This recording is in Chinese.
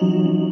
you